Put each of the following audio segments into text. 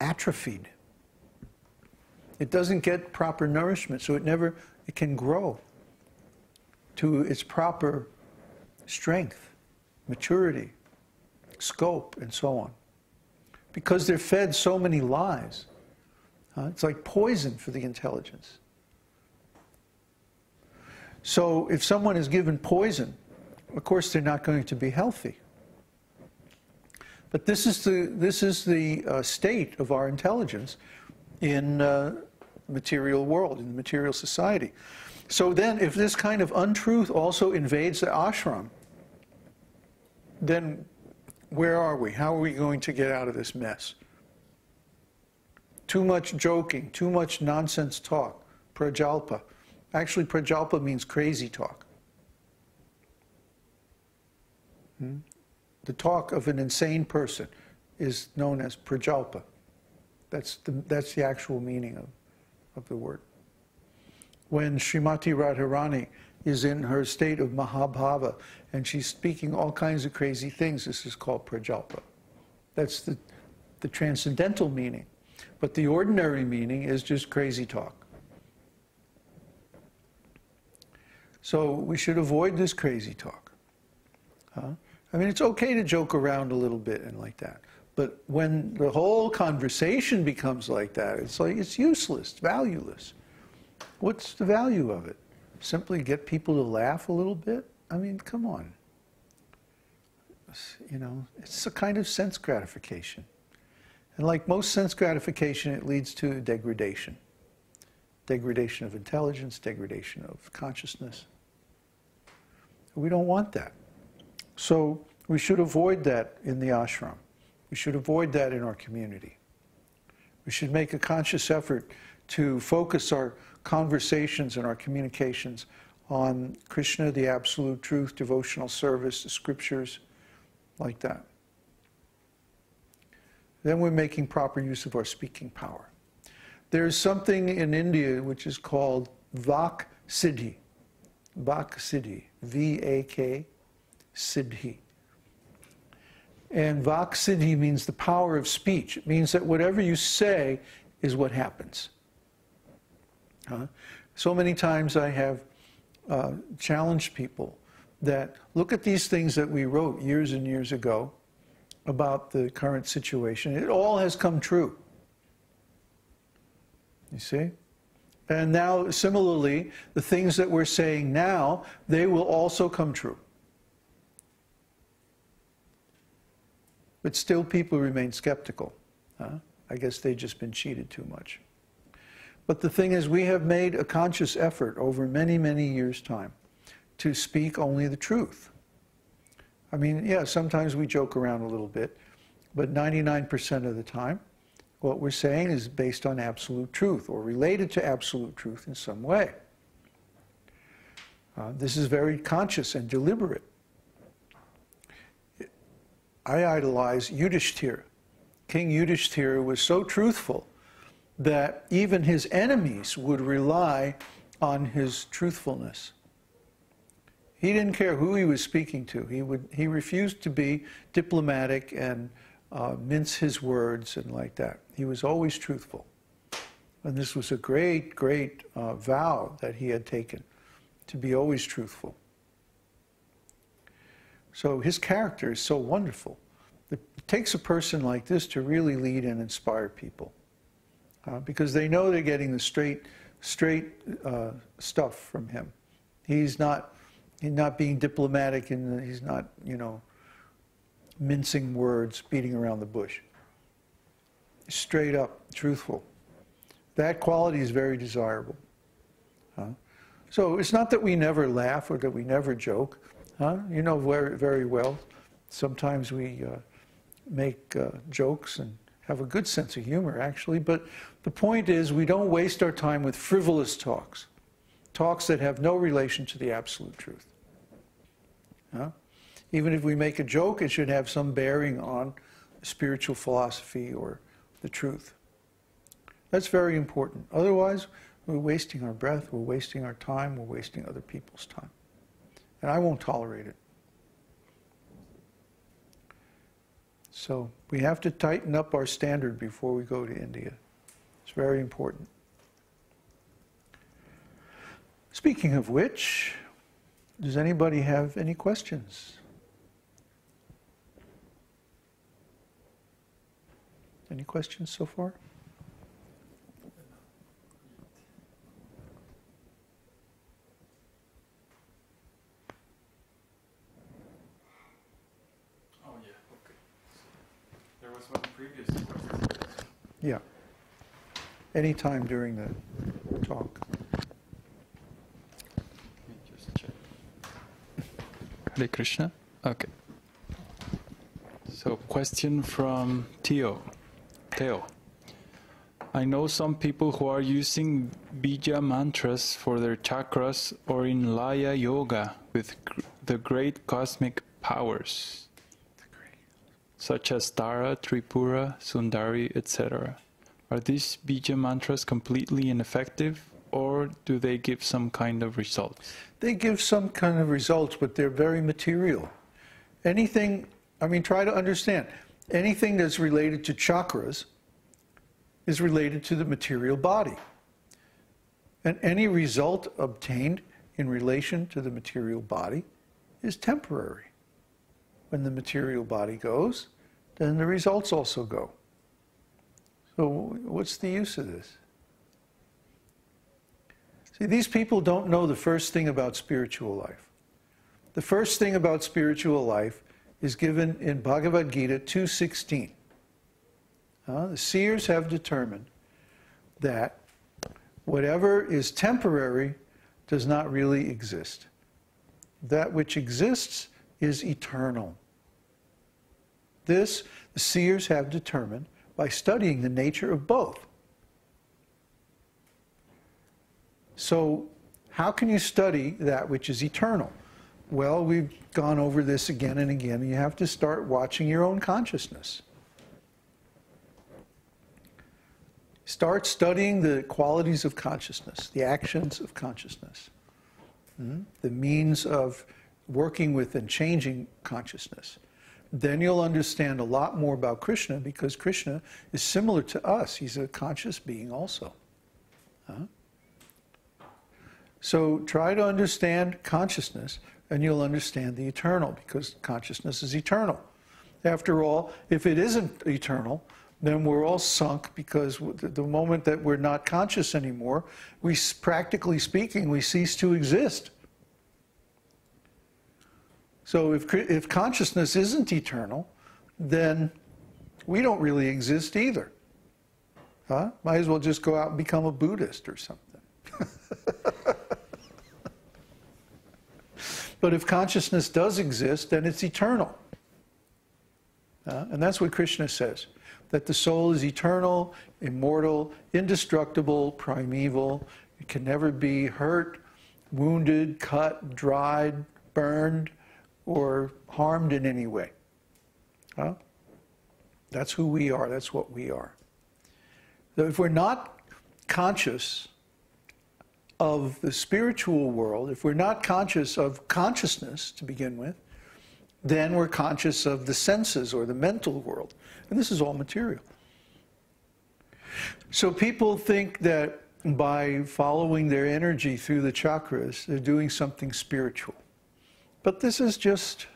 atrophied. It doesn't get proper nourishment, so it never it can grow to its proper strength, maturity, scope, and so on. Because they're fed so many lies. it's like poison for the intelligence. So if someone is given poison, of course they're not going to be healthy. But this is the, this is the uh, state of our intelligence in uh, material world, in the material society. So then, if this kind of untruth also invades the ashram, then where are we? How are we going to get out of this mess? Too much joking, too much nonsense talk, prajalpa. Actually, prajalpa means crazy talk. Hmm? The talk of an insane person is known as prajalpa. That's the, that's the actual meaning of, of the word. When Srimati Radharani is in her state of Mahabhava and she's speaking all kinds of crazy things, this is called prajalpa. That's the, the transcendental meaning. But the ordinary meaning is just crazy talk. So we should avoid this crazy talk. Huh? I mean, it's okay to joke around a little bit and like that. But when the whole conversation becomes like that, it's like it's useless, it's valueless. What's the value of it? Simply get people to laugh a little bit? I mean, come on. You know, it's a kind of sense gratification. And like most sense gratification, it leads to degradation. Degradation of intelligence, degradation of consciousness. We don't want that. So we should avoid that in the ashram. We should avoid that in our community. We should make a conscious effort to focus our conversations and our communications on Krishna, the absolute truth, devotional service, the scriptures, like that. Then we're making proper use of our speaking power. There's something in India which is called Vak Siddhi. Vak Siddhi. V A K Siddhi. And Vak Siddhi means the power of speech. It means that whatever you say is what happens. Uh, so many times I have uh, challenged people that look at these things that we wrote years and years ago about the current situation. It all has come true. You see? And now, similarly, the things that we're saying now, they will also come true. But still, people remain skeptical. Huh? I guess they've just been cheated too much. But the thing is, we have made a conscious effort over many, many years' time to speak only the truth. I mean, yeah, sometimes we joke around a little bit, but 99% of the time, what we're saying is based on absolute truth or related to absolute truth in some way. Uh, this is very conscious and deliberate. I idolize Yudhishthira. King Yudhishthira was so truthful that even his enemies would rely on his truthfulness. He didn't care who he was speaking to. He, would, he refused to be diplomatic and uh, mince his words and like that. He was always truthful. And this was a great, great uh, vow that he had taken to be always truthful. So his character is so wonderful. It takes a person like this to really lead and inspire people uh, because they know they're getting the straight, straight uh, stuff from him. He's not, he's not being diplomatic and he's not, you know, mincing words, beating around the bush. Straight up, truthful. That quality is very desirable. Huh? So it's not that we never laugh or that we never joke. Huh? You know very, very well. Sometimes we uh, make uh, jokes and have a good sense of humor, actually. But the point is, we don't waste our time with frivolous talks, talks that have no relation to the absolute truth. Huh? Even if we make a joke, it should have some bearing on spiritual philosophy or the truth. That's very important. Otherwise, we're wasting our breath, we're wasting our time, we're wasting other people's time. And I won't tolerate it. So we have to tighten up our standard before we go to India. It's very important. Speaking of which, does anybody have any questions? Any questions so far? Oh, yeah, okay. There was one previous question. Yeah. Anytime during the talk. Let just check. Hare Krishna? Okay. So, question from Theo. Theo. I know some people who are using bija mantras for their chakras or in Laya yoga with gr- the great cosmic powers, such as Tara, Tripura, Sundari, etc. Are these bija mantras completely ineffective or do they give some kind of results? They give some kind of results, but they're very material. Anything, I mean, try to understand. Anything that's related to chakras is related to the material body. And any result obtained in relation to the material body is temporary. When the material body goes, then the results also go. So, what's the use of this? See, these people don't know the first thing about spiritual life. The first thing about spiritual life is given in Bhagavad Gita 2.16. Uh, the seers have determined that whatever is temporary does not really exist. That which exists is eternal. This the seers have determined by studying the nature of both. So, how can you study that which is eternal? Well, we've gone over this again and again. You have to start watching your own consciousness. Start studying the qualities of consciousness, the actions of consciousness, hmm? the means of working with and changing consciousness. Then you'll understand a lot more about Krishna because Krishna is similar to us. He's a conscious being also. Huh? So try to understand consciousness and you'll understand the eternal because consciousness is eternal. After all, if it isn't eternal, then we're all sunk because the moment that we're not conscious anymore, we practically speaking, we cease to exist. So if, if consciousness isn't eternal, then we don't really exist either. Huh? Might as well just go out and become a Buddhist or something. but if consciousness does exist, then it's eternal. Uh, and that's what Krishna says that the soul is eternal, immortal, indestructible, primeval. It can never be hurt, wounded, cut, dried, burned, or harmed in any way. Huh? That's who we are, that's what we are. So if we're not conscious of the spiritual world, if we're not conscious of consciousness to begin with, then we're conscious of the senses or the mental world. And this is all material. So people think that by following their energy through the chakras, they're doing something spiritual. But this is just,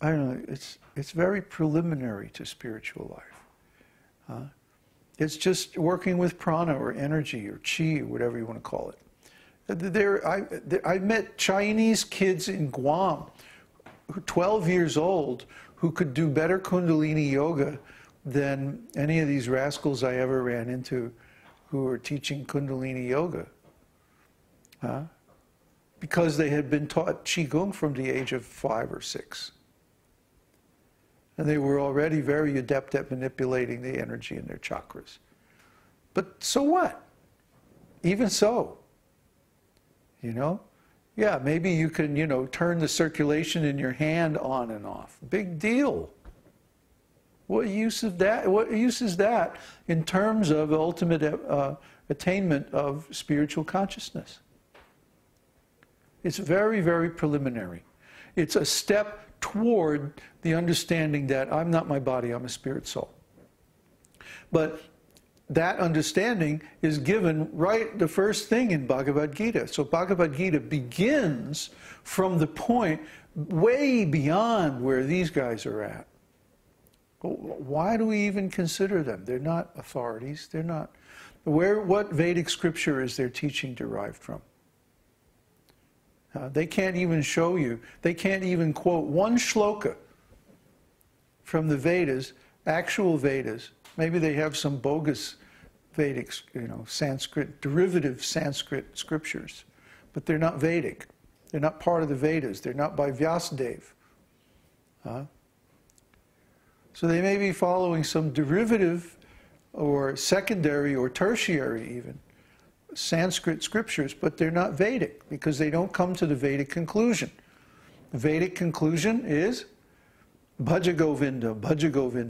I don't know, it's, it's very preliminary to spiritual life. It's just working with prana or energy or chi or whatever you want to call it. There, I, there, I met Chinese kids in Guam 12 years old who could do better Kundalini yoga than any of these rascals I ever ran into who were teaching Kundalini yoga. Huh? Because they had been taught Qigong from the age of five or six. And they were already very adept at manipulating the energy in their chakras. But so what? Even so, you know? Yeah, maybe you can, you know, turn the circulation in your hand on and off. Big deal. What use of that? What use is that in terms of ultimate uh, attainment of spiritual consciousness? It's very, very preliminary. It's a step toward the understanding that I'm not my body, I'm a spirit soul. But that understanding is given right the first thing in Bhagavad Gita. So Bhagavad Gita begins from the point way beyond where these guys are at. Why do we even consider them? They're not authorities. They're not. Where, what Vedic scripture is their teaching derived from? Uh, they can't even show you, they can't even quote one shloka from the Vedas, actual Vedas. Maybe they have some bogus Vedic, you know, Sanskrit, derivative Sanskrit scriptures, but they're not Vedic. They're not part of the Vedas. They're not by Vyasadeva. Uh, so they may be following some derivative or secondary or tertiary even Sanskrit scriptures, but they're not Vedic because they don't come to the Vedic conclusion. The Vedic conclusion is Bhaja Govinda, Bhaja Govinda.